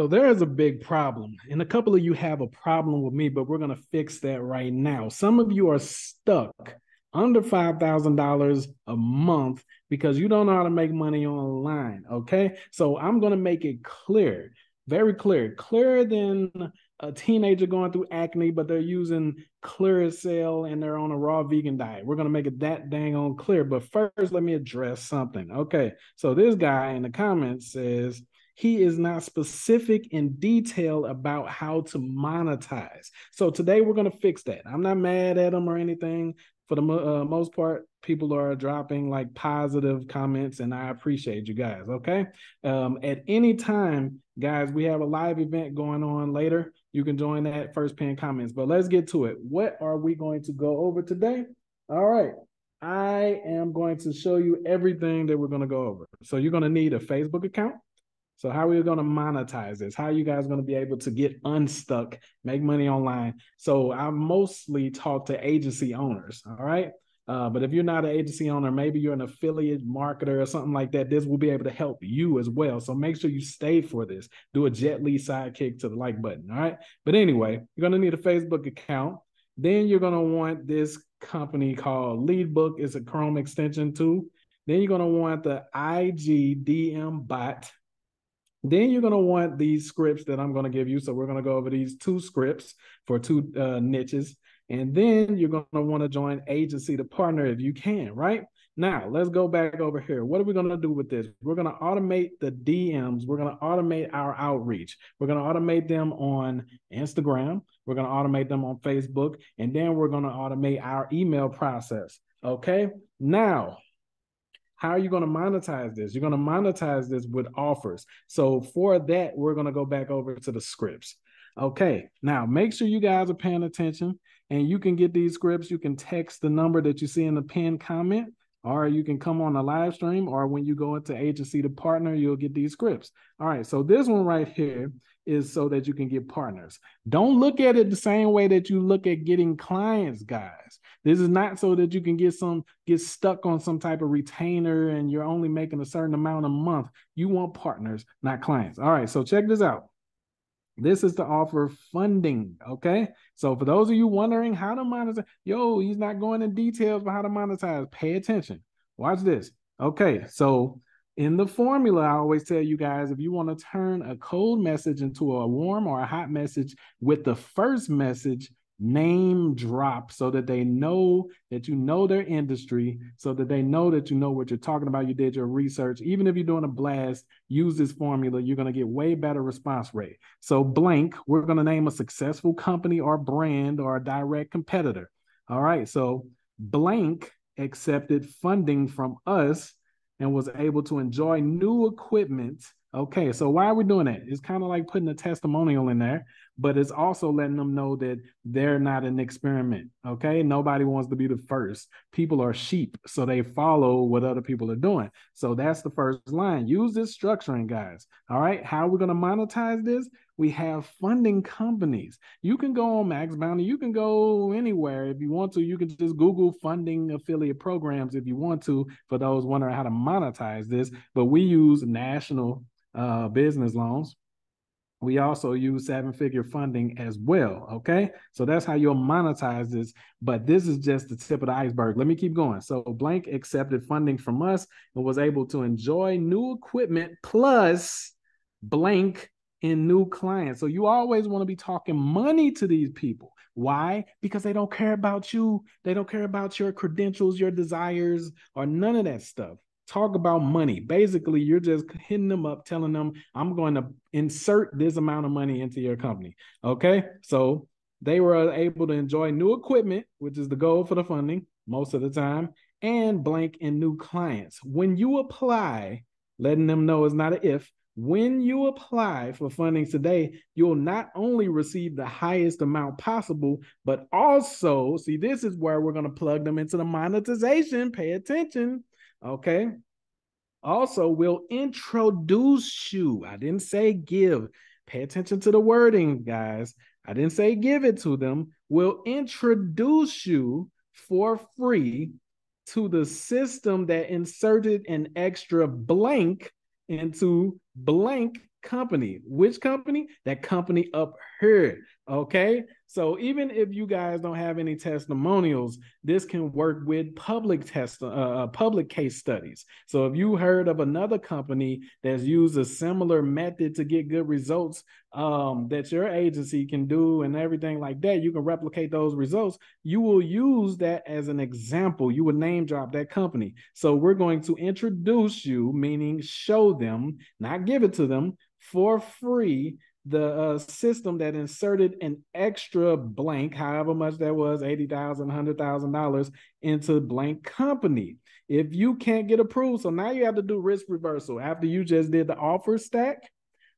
So there is a big problem. And a couple of you have a problem with me, but we're going to fix that right now. Some of you are stuck under $5,000 a month because you don't know how to make money online. Okay. So I'm going to make it clear, very clear, clearer than a teenager going through acne, but they're using Clearasil and they're on a raw vegan diet. We're going to make it that dang on clear. But first, let me address something. Okay. So this guy in the comments says, he is not specific in detail about how to monetize. So today we're going to fix that. I'm not mad at him or anything. For the uh, most part, people are dropping like positive comments, and I appreciate you guys. Okay. Um, at any time, guys, we have a live event going on later. You can join that first pin comments. But let's get to it. What are we going to go over today? All right. I am going to show you everything that we're going to go over. So you're going to need a Facebook account. So how are we going to monetize this? How are you guys going to be able to get unstuck, make money online? So I mostly talk to agency owners. All right. Uh, but if you're not an agency owner, maybe you're an affiliate marketer or something like that, this will be able to help you as well. So make sure you stay for this. Do a Jet Li sidekick to the like button. All right. But anyway, you're going to need a Facebook account. Then you're going to want this company called Leadbook. It's a Chrome extension too. Then you're going to want the IGDM bot then you're going to want these scripts that I'm going to give you. So we're going to go over these two scripts for two uh, niches. And then you're going to want to join agency to partner if you can, right? Now, let's go back over here. What are we going to do with this? We're going to automate the DMs. We're going to automate our outreach. We're going to automate them on Instagram. We're going to automate them on Facebook. And then we're going to automate our email process. Okay. Now, how are you going to monetize this? You're going to monetize this with offers. So for that, we're going to go back over to the scripts. Okay, now make sure you guys are paying attention and you can get these scripts. You can text the number that you see in the pinned comment, or you can come on a live stream, or when you go into agency to partner, you'll get these scripts. All right, so this one right here is so that you can get partners. Don't look at it the same way that you look at getting clients, guys. This is not so that you can get some get stuck on some type of retainer and you're only making a certain amount a month. You want partners, not clients. All right, so check this out. This is to offer funding. Okay. So for those of you wondering how to monetize, yo, he's not going in details for how to monetize. Pay attention. Watch this. Okay. So in the formula, I always tell you guys if you want to turn a cold message into a warm or a hot message with the first message, name drop so that they know that you know their industry, so that they know that you know what you're talking about. You did your research. Even if you're doing a blast, use this formula. You're going to get way better response rate. So, blank, we're going to name a successful company or brand or a direct competitor. All right. So, blank accepted funding from us and was able to enjoy new equipment. Okay, so why are we doing that? It's kind of like putting a testimonial in there but it's also letting them know that they're not an experiment. Okay. Nobody wants to be the first. People are sheep, so they follow what other people are doing. So that's the first line. Use this structuring, guys. All right. How are we going to monetize this? We have funding companies. You can go on MaxBounty. You can go anywhere if you want to. You can just Google funding affiliate programs if you want to, for those wondering how to monetize this. But we use national uh, business loans we also use seven figure funding as well. Okay. So that's how you'll monetize this. But this is just the tip of the iceberg. Let me keep going. So Blank accepted funding from us and was able to enjoy new equipment plus Blank in new clients. So you always want to be talking money to these people. Why? Because they don't care about you. They don't care about your credentials, your desires, or none of that stuff talk about money. Basically, you're just hitting them up, telling them, I'm going to insert this amount of money into your company. Okay. So they were able to enjoy new equipment, which is the goal for the funding most of the time, and blank in new clients. When you apply, letting them know it's not an if. When you apply for funding today, you'll not only receive the highest amount possible, but also see, this is where we're going to plug them into the monetization. Pay attention Okay. Also, we'll introduce you. I didn't say give. Pay attention to the wording, guys. I didn't say give it to them. We'll introduce you for free to the system that inserted an extra blank into blank company. Which company? That company up here. Okay. So even if you guys don't have any testimonials, this can work with public test, uh, uh, public case studies. So if you heard of another company that's used a similar method to get good results um, that your agency can do and everything like that, you can replicate those results. You will use that as an example. You would name drop that company. So we're going to introduce you, meaning show them, not give it to them for free the uh, system that inserted an extra blank, however much that was, eighty thousand, hundred thousand dollars into blank company. If you can't get approved, so now you have to do risk reversal after you just did the offer stack.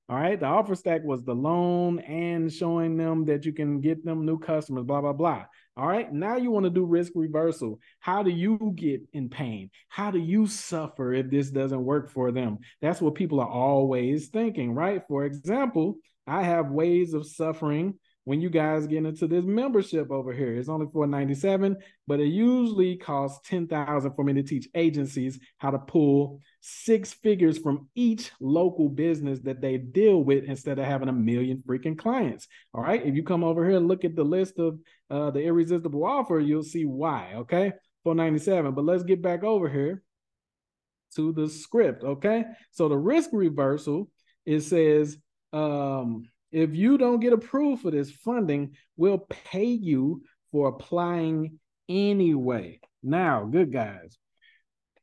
All right, the offer stack was the loan and showing them that you can get them new customers, blah blah blah. All right, now you want to do risk reversal. How do you get in pain? How do you suffer if this doesn't work for them? That's what people are always thinking, right? For example, I have ways of suffering when you guys get into this membership over here. It's only 497, but it usually costs 10,000 for me to teach agencies how to pull six figures from each local business that they deal with instead of having a million freaking clients. All right. If you come over here and look at the list of uh, the irresistible offer, you'll see why. Okay. 497. But let's get back over here to the script. Okay. So the risk reversal, it says, um, if you don't get approved for this funding, we'll pay you for applying anyway. Now, good guys,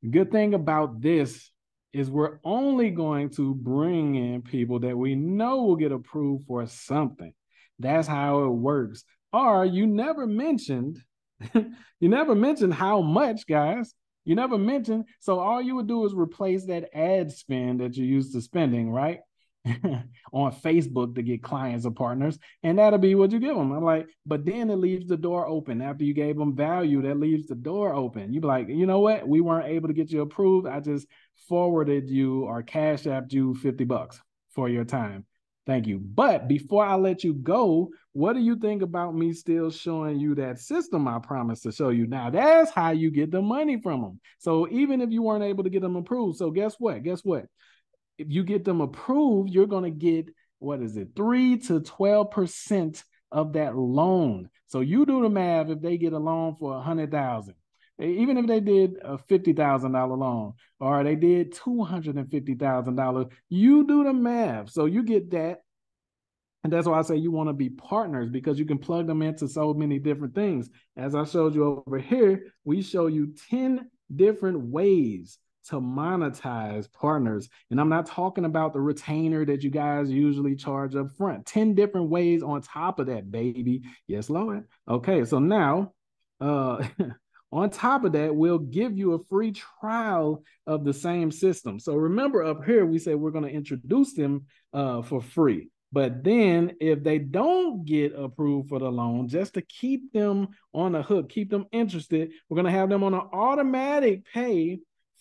good thing about this is we're only going to bring in people that we know will get approved for something. That's how it works. Or you never mentioned, you never mentioned how much, guys. You never mentioned. So all you would do is replace that ad spend that you used to spending, right? on Facebook to get clients or partners, and that'll be what you give them. I'm like, but then it leaves the door open after you gave them value. That leaves the door open. You be like, you know what? We weren't able to get you approved. I just forwarded you or cash apped you 50 bucks for your time. Thank you. But before I let you go, what do you think about me still showing you that system I promised to show you? Now, that's how you get the money from them. So even if you weren't able to get them approved, so guess what? Guess what? If you get them approved, you're going to get what is it, three to 12% of that loan. So you do the math if they get a loan for a hundred thousand, even if they did a fifty thousand dollar loan or they did two hundred and fifty thousand dollars, you do the math. So you get that. And that's why I say you want to be partners because you can plug them into so many different things. As I showed you over here, we show you 10 different ways to monetize partners. And I'm not talking about the retainer that you guys usually charge up front. 10 different ways on top of that, baby. Yes, Lord. Okay, so now uh on top of that, we'll give you a free trial of the same system. So remember up here, we say we're going to introduce them uh, for free. But then if they don't get approved for the loan, just to keep them on the hook, keep them interested, we're going to have them on an automatic pay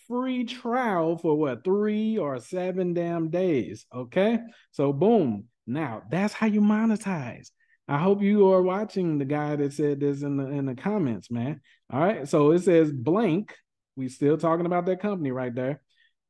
free trial for what three or seven damn days. Okay, so boom. Now that's how you monetize. I hope you are watching the guy that said this in the in the comments, man. All right, so it says blank. We still talking about that company right there.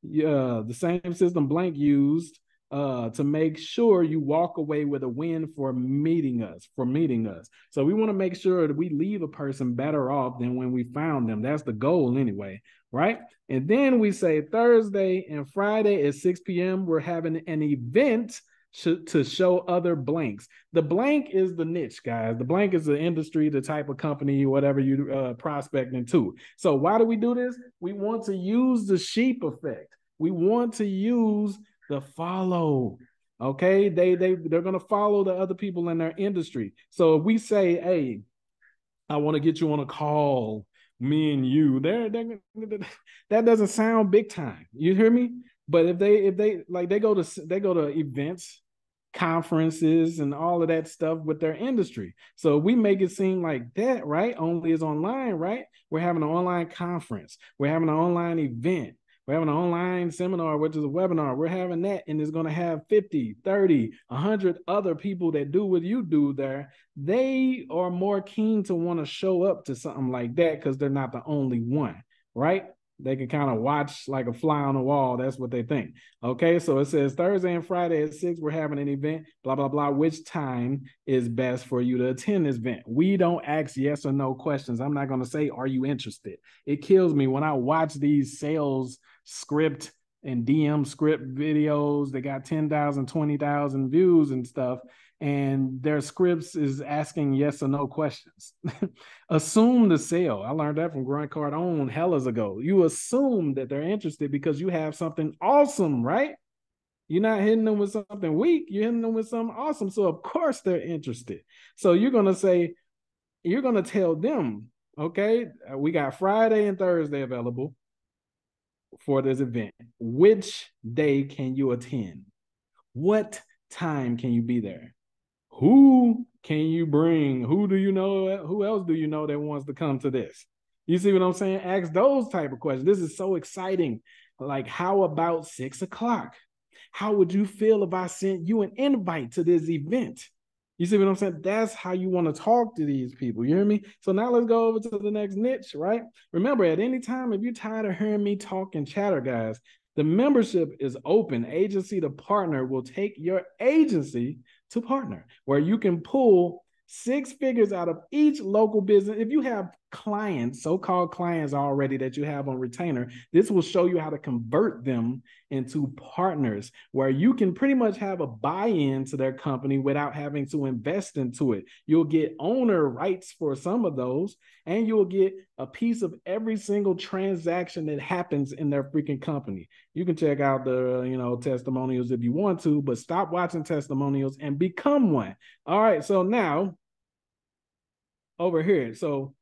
Yeah, the same system blank used uh, to make sure you walk away with a win for meeting us, for meeting us. So we want to make sure that we leave a person better off than when we found them. That's the goal anyway, right? And then we say Thursday and Friday at 6 p.m. we're having an event to, show other blanks. The blank is the niche, guys. The blank is the industry, the type of company, whatever you uh, prospecting to. So why do we do this? We want to use the sheep effect. We want to use the follow. Okay, they they they're gonna follow the other people in their industry. So if we say, "Hey, I want to get you on a call," me and you, there, that doesn't sound big time. You hear me? But if they if they like they go to they go to events, conferences, and all of that stuff with their industry. So we make it seem like that, right? Only is online, right? We're having an online conference. We're having an online event. We're having an online seminar, which is a webinar. We're having that, and it's going to have 50, 30, 100 other people that do what you do there. They are more keen to want to show up to something like that because they're not the only one, right? they can kind of watch like a fly on the wall. That's what they think. Okay, so it says Thursday and Friday at six, we're having an event, blah, blah, blah. Which time is best for you to attend this event? We don't ask yes or no questions. I'm not going to say, Are you interested? It kills me when I watch these sales script and DM script videos. They got 10,000, 20,000 views and stuff and their scripts is asking yes or no questions. assume the sale. I learned that from Grant Cardone hellas ago. You assume that they're interested because you have something awesome, right? You're not hitting them with something weak, you're hitting them with something awesome. So, of course, they're interested. So, you're going to say, you're going to tell them, okay, we got Friday and Thursday available for this event. Which day can you attend? What time can you be there? who can you bring? Who do you know? Who else do you know that wants to come to this? You see what I'm saying? Ask those type of questions. This is so exciting. Like, how about six o'clock? How would you feel if I sent you an invite to this event? You see what I'm saying? That's how you want to talk to these people. You hear me? So now let's go over to the next niche, right? Remember, at any time, if you're tired of hearing me talk and chatter, guys, the membership is open. Agency to partner will take your agency to partner, where you can pull six figures out of each local business. If you have clients, so-called clients already that you have on retainer, this will show you how to convert them into partners where you can pretty much have a buy-in to their company without having to invest into it. You'll get owner rights for some of those and you'll get a piece of every single transaction that happens in their freaking company. You can check out the, you know, testimonials if you want to, but stop watching testimonials and become one. All right, so now over here. So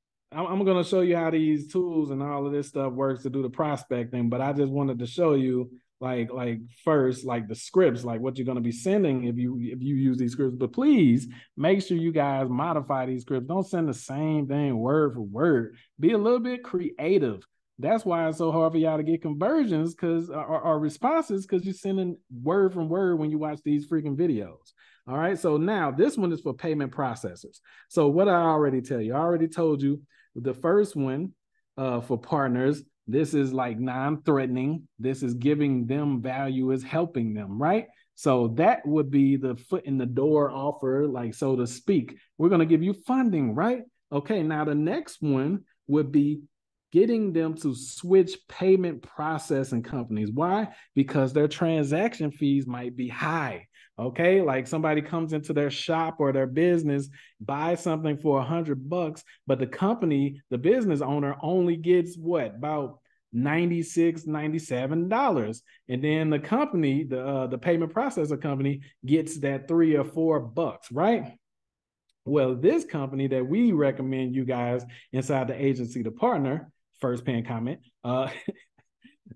I'm going to show you how these tools and all of this stuff works to do the prospecting, but I just wanted to show you like like first like the scripts like what you're going to be sending if you if you use these scripts. But please make sure you guys modify these scripts. Don't send the same thing word for word. Be a little bit creative. That's why it's so hard for y'all to get conversions because or responses because you're sending word from word when you watch these freaking videos. All right so now this one is for payment processors. So what i already tell you i already told you the first one uh, for partners this is like non-threatening. This is giving them value, is helping them, right? So that would be the foot in the door offer, like so to speak. We're going to give you funding, right? Okay, now the next one would be getting them to switch payment processing companies. Why? Because their transaction fees might be high. Okay, like somebody comes into their shop or their business, buys something for a hundred bucks, but the company, the business owner, only gets what about 96 97 dollars and then the company the uh, the payment processor company gets that three or four bucks right well this company that we recommend you guys inside the agency to partner first paying comment uh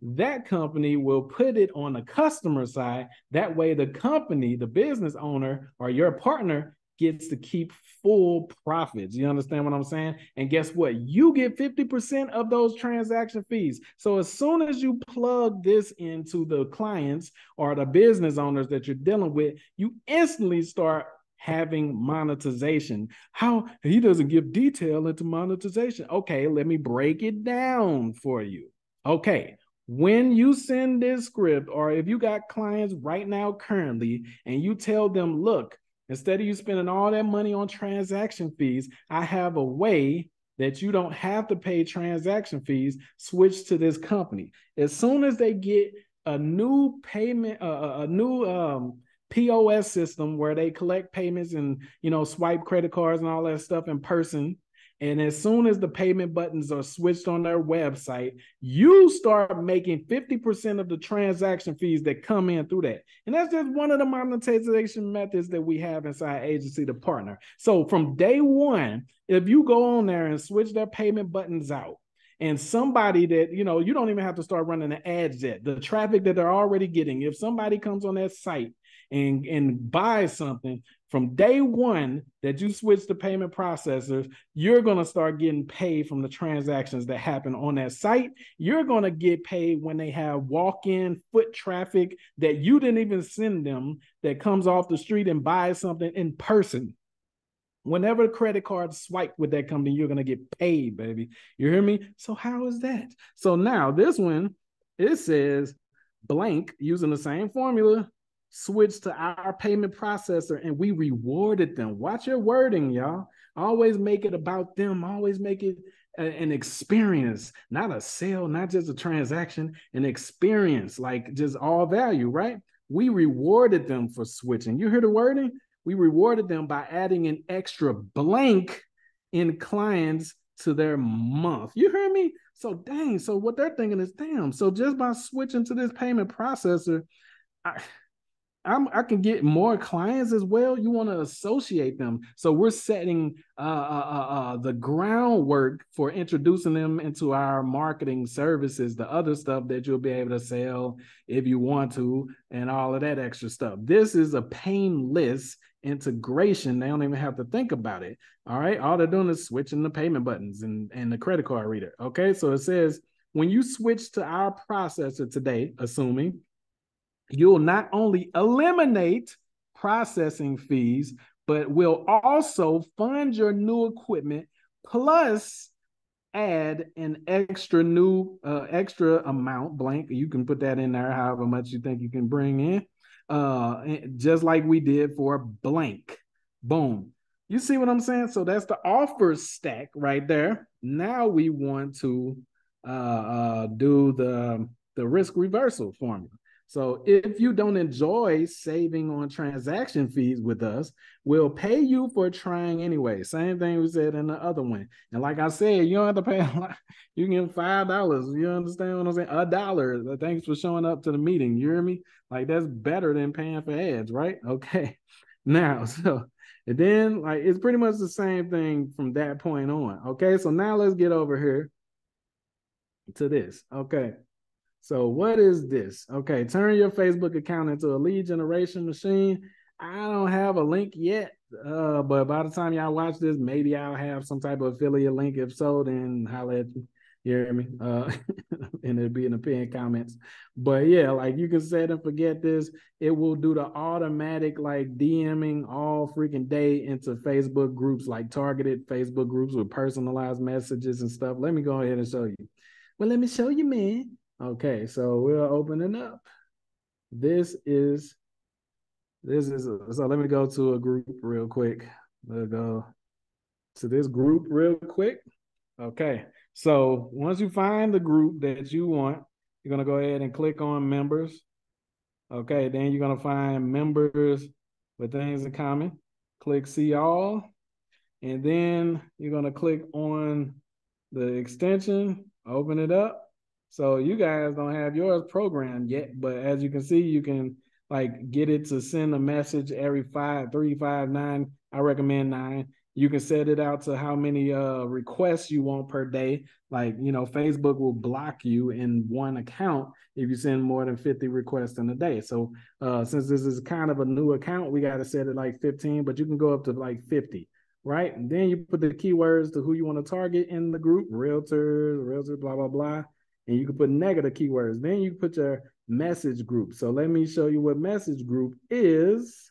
that company will put it on the customer side. That way, the company, the business owner, or your partner gets to keep full profits. You understand what I'm saying? And guess what? You get 50% of those transaction fees. So as soon as you plug this into the clients or the business owners that you're dealing with, you instantly start having monetization. How he doesn't give detail into monetization. Okay, let me break it down for you. Okay, when you send this script, or if you got clients right now currently, and you tell them, look, instead of you spending all that money on transaction fees, I have a way that you don't have to pay transaction fees, switch to this company. As soon as they get a new payment, uh, a new um, POS system where they collect payments and you know swipe credit cards and all that stuff in person, and as soon as the payment buttons are switched on their website, you start making 50% of the transaction fees that come in through that. And that's just one of the monetization methods that we have inside agency to partner. So from day one, if you go on there and switch their payment buttons out, and somebody that you know you don't even have to start running the ads yet the traffic that they're already getting if somebody comes on that site and and buys something from day one that you switch to payment processors, you're going to start getting paid from the transactions that happen on that site. You're going to get paid when they have walk in foot traffic that you didn't even send them that comes off the street and buys something in person. Whenever credit card swipe with that company, you're gonna get paid, baby. You hear me? So how is that? So now this one, it says blank using the same formula, switch to our payment processor, and we rewarded them. Watch your wording, y'all. Always make it about them. Always make it an experience, not a sale, not just a transaction, an experience, like just all value, right? We rewarded them for switching. You hear the wording? We rewarded them by adding an extra blank in clients to their month. You hear me? So dang. So what they're thinking is, damn. So just by switching to this payment processor, I, I'm, i can get more clients as well. You want to associate them, so we're setting uh, uh, uh, uh, the groundwork for introducing them into our marketing services, the other stuff that you'll be able to sell if you want to, and all of that extra stuff. This is a painless integration. They don't even have to think about it. All right, all they're doing is switching the payment buttons and and the credit card reader. Okay, so it says when you switch to our processor today, assuming you'll not only eliminate processing fees, but will also fund your new equipment plus add an extra new uh, extra amount blank. You can put that in there however much you think you can bring in. Uh just like we did for blank. Boom. You see what i'm saying? So that's the offer stack right there. Now we want to uh, uh do the the risk reversal formula so if you don't enjoy saving on transaction fees with us, we'll pay you for trying anyway. Same thing we said in the other one. And like I said, you don't have to pay a lot. You can give five dollars. You understand what I'm saying? A dollar. Thanks for showing up to the meeting. You hear me? Like that's better than paying for ads, right? Okay. Now, so and then like it's pretty much the same thing from that point on. Okay. So now let's get over here to this. Okay. So what is this? Okay, turn your Facebook account into a lead generation machine. I don't have a link yet, uh, but by the time y'all watch this, maybe I'll have some type of affiliate link. If so, then holla at you. You hear me? Uh, and it'll be in the pinned comments. But yeah, like you can set and forget this. It will do the automatic like DMing all freaking day into Facebook groups, like targeted Facebook groups with personalized messages and stuff. Let me go ahead and show you. Well, let me show you, man. Okay, so we're opening up. This is this is a, so let me go to a group real quick. Let's go to this group real quick. Okay, so once you find the group that you want, you're gonna go ahead and click on members. Okay, then you're gonna find members with things in common. Click see all, and then you're gonna click on the extension, open it up, so you guys don't have yours programmed yet, but as you can see, you can like get it to send a message every five, three, five, nine. I recommend nine. You can set it out to how many uh requests you want per day. Like, you know, Facebook will block you in one account if you send more than 50 requests in a day. So uh since this is kind of a new account, we got to set it like 15, but you can go up to like 50 right? And then you put the keywords to who you want to target in the group, realtors, realtors, blah, blah, blah and you can put negative keywords. Then you put your message group. So let me show you what message group is.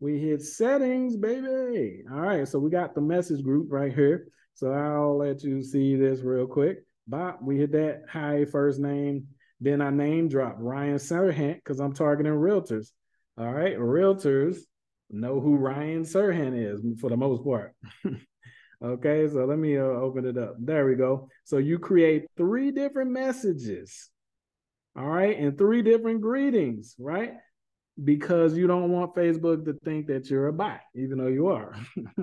We hit settings, baby. All right, so we got the message group right here. So I'll let you see this real quick. Bob, we hit that hi first name. Then I name drop Ryan Serhant because I'm targeting realtors. All right, realtors know who Ryan Serhant is for the most part. Okay, so let me uh, open it up. There we go. So you create three different messages, all right, and three different greetings, right? Because you don't want Facebook to think that you're a bot, even though you are.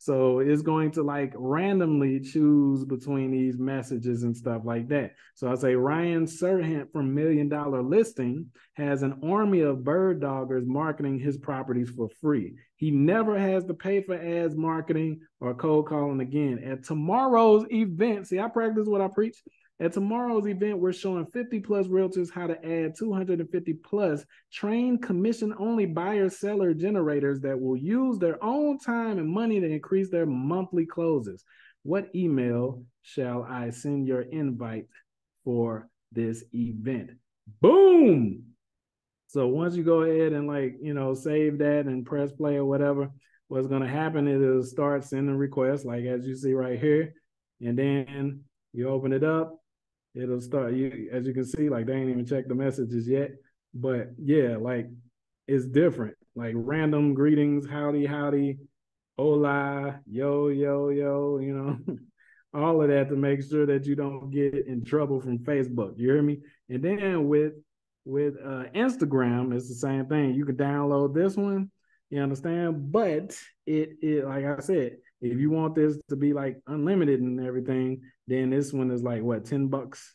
So it's going to like randomly choose between these messages and stuff like that. So I say Ryan Serhant from Million Dollar Listing has an army of bird doggers marketing his properties for free. He never has to pay for ads marketing or cold calling again. At tomorrow's event, see, I practice what I preach. At tomorrow's event, we're showing 50 plus realtors how to add 250 plus trained commission only buyer seller generators that will use their own time and money to increase their monthly closes. What email shall I send your invite for this event? Boom. So once you go ahead and like, you know, save that and press play or whatever, what's going to happen is it'll start sending requests, like as you see right here. And then you open it up, it'll start you as you can see, like they ain't even checked the messages yet. But yeah, like it's different. Like random greetings, howdy, howdy, hola, yo, yo, yo, you know, all of that to make sure that you don't get in trouble from Facebook. You hear me? And then with with uh, Instagram, it's the same thing. You can download this one, you understand? But it it like I said, if you want this to be like unlimited and everything, then this one is like what, 10 bucks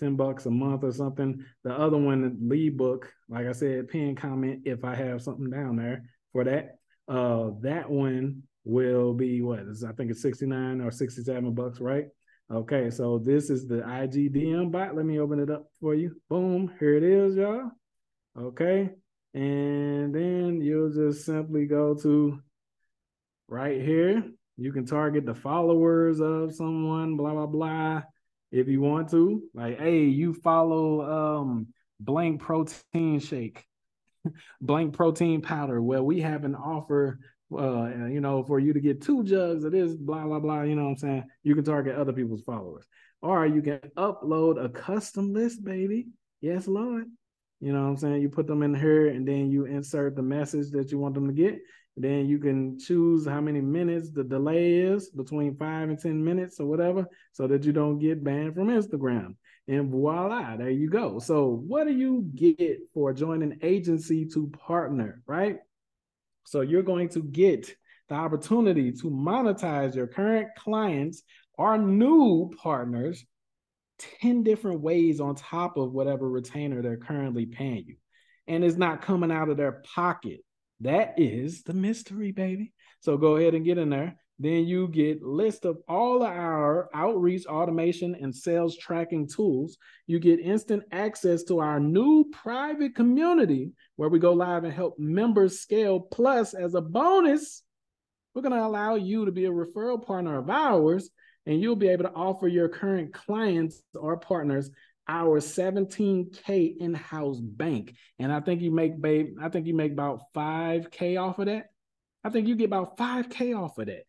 10 bucks a month or something. The other one, lead book, like I said, pin comment if I have something down there for that. Uh, that one will be what is I think it's 69 or 67 bucks, right? Okay, so this is the IGDM bot. Let me open it up for you. Boom, here it is, y'all. Okay, and then you'll just simply go to right here. You can target the followers of someone, blah, blah, blah if you want to. Like, hey, you follow um blank protein shake, blank protein powder. Well, we have an offer uh, you know, for you to get two jugs of this, blah, blah, blah. You know what I'm saying? You can target other people's followers. Or you can upload a custom list, baby. Yes, Lord. You know what I'm saying? You put them in here and then you insert the message that you want them to get. Then you can choose how many minutes the delay is between five and 10 minutes or whatever, so that you don't get banned from Instagram. And voila, there you go. So, what do you get for joining agency to partner, right? So, you're going to get the opportunity to monetize your current clients or new partners 10 different ways on top of whatever retainer they're currently paying you. And it's not coming out of their pocket. That is the mystery, baby. So go ahead and get in there. Then you get list of all of our outreach automation and sales tracking tools. You get instant access to our new private community where we go live and help members scale. Plus, as a bonus, we're going to allow you to be a referral partner of ours, and you'll be able to offer your current clients or partners our 17k in-house bank. And i think you make babe i think you make about 5k off of that. I think you get about 5k off of that.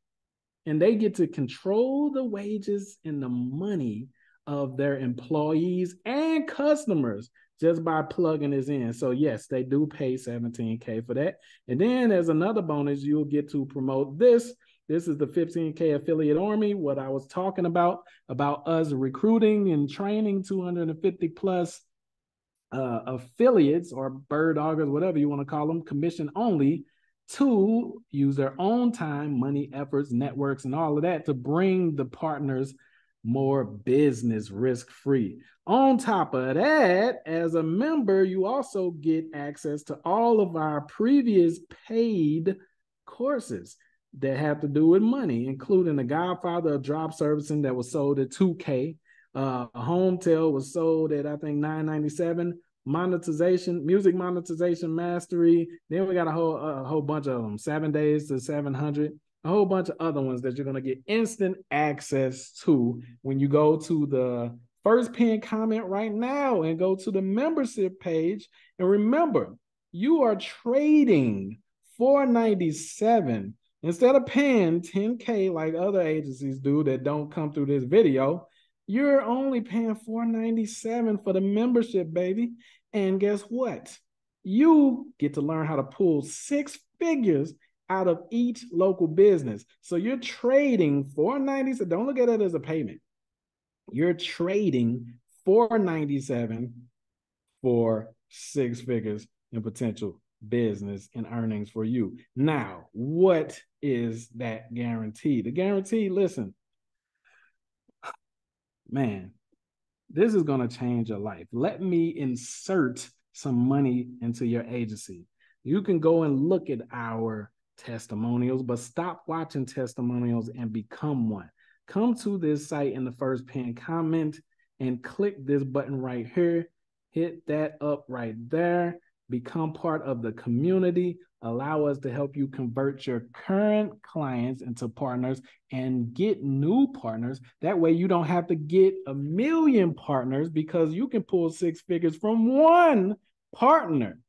And they get to control the wages and the money of their employees and customers just by plugging this in. So yes they do pay 17k for that. And then as another bonus you'll get to promote this this is the 15K affiliate army. What I was talking about, about us recruiting and training 250 plus uh, affiliates or bird doggers, whatever you want to call them, commission only to use their own time, money, efforts, networks, and all of that to bring the partners more business risk free. On top of that, as a member, you also get access to all of our previous paid courses that have to do with money, including the Godfather of Drop Servicing that was sold at 2K. Uh, Hometel was sold at I think 997. Monetization, music monetization mastery. Then we got a whole a whole bunch of them. Seven days to 700. A whole bunch of other ones that you're gonna get instant access to when you go to the first pin comment right now and go to the membership page. And remember, you are trading 497 Instead of paying 10K like other agencies do that don't come through this video, you're only paying 497 for the membership, baby. And guess what? You get to learn how to pull six figures out of each local business. So you're trading 497. Don't look at it as a payment. You're trading 497 for six figures in potential business and earnings for you. Now, what is that guarantee? The guarantee, listen, man, this is going to change your life. Let me insert some money into your agency. You can go and look at our testimonials, but stop watching testimonials and become one. Come to this site in the first pin comment and click this button right here. Hit that up right there become part of the community, allow us to help you convert your current clients into partners and get new partners. That way, you don't have to get a million partners because you can pull six figures from one partner.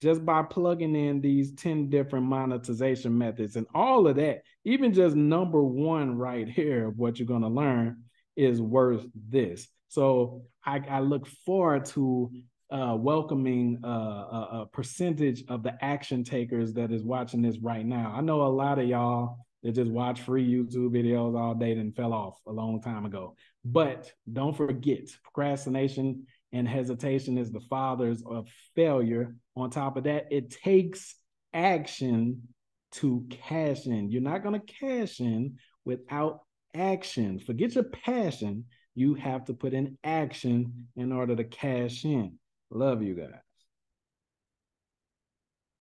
just by plugging in these 10 different monetization methods and all of that, even just number one right here of what you're going to learn is worth this. So I, I look forward to uh, welcoming uh, a, percentage of the action takers that is watching this right now. I know a lot of y'all that just watch free YouTube videos all day and fell off a long time ago. But don't forget, procrastination and hesitation is the fathers of failure. On top of that, it takes action to cash in. You're not going to cash in without action. Forget your passion. You have to put in action in order to cash in. Love you guys.